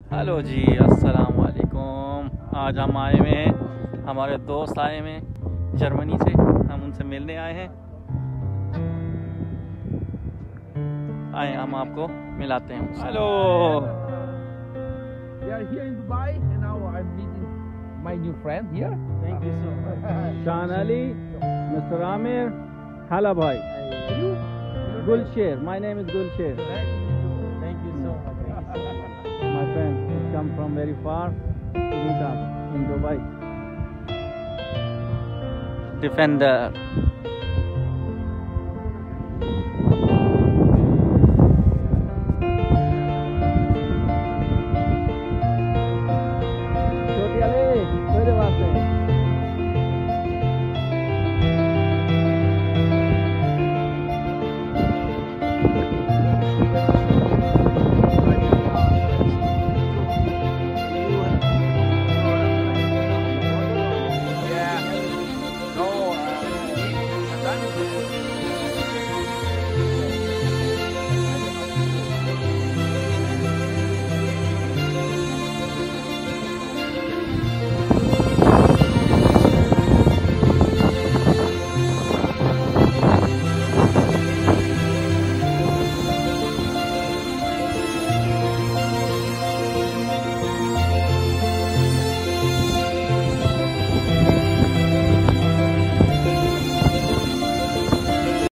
Hello जी अस्सलाम वालेकुम आज हम आए हुए हैं हमारे दोस्त आए हुए हैं जर्मनी से। हम उनसे मिलने आए हैं। आए हम आपको मिलाते हैं hello We are here in Dubai and now I'm meeting my new friend here. Thank you so much Shan Ali from very far to meet up in Dubai. Defender.